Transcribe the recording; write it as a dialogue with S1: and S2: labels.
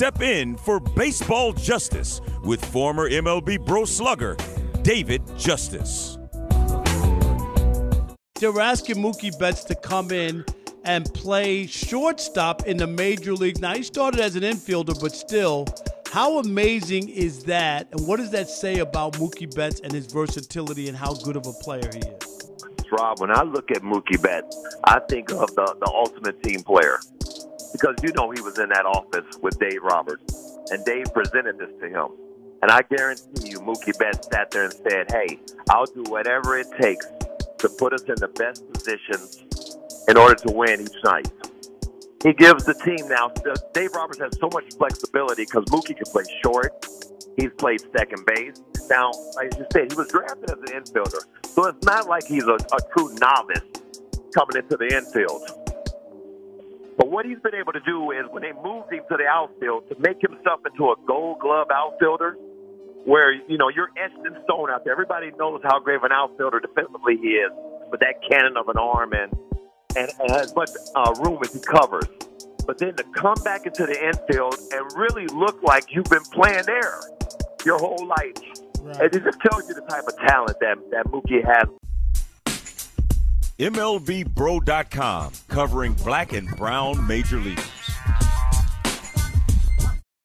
S1: step in for baseball justice with former MLB Bro slugger David Justice.
S2: They were asking Mookie Betts to come in and play shortstop in the major league. Now, he started as an infielder, but still, how amazing is that? And what does that say about Mookie Betts and his versatility and how good of a player he is?
S3: Rob, when I look at Mookie Betts, I think of the, the ultimate team player. Because you know he was in that office with Dave Roberts, and Dave presented this to him. And I guarantee you, Mookie Betts sat there and said, Hey, I'll do whatever it takes to put us in the best positions in order to win each night. He gives the team now. Dave Roberts has so much flexibility because Mookie can play short. He's played second base. Now, like you said, he was drafted as an infielder. So it's not like he's a, a true novice coming into the infield. But what he's been able to do is when they moved him to the outfield to make himself into a gold glove outfielder, where, you know, you're etched in stone out there. Everybody knows how great of an outfielder defensively he is with that cannon of an arm and, and, and as much uh, room as he covers. But then to come back into the infield and really look like you've been playing there your whole life. Right. And it just tells you the type of talent that, that Mookie has.
S1: MLBBro.com covering black and brown major league.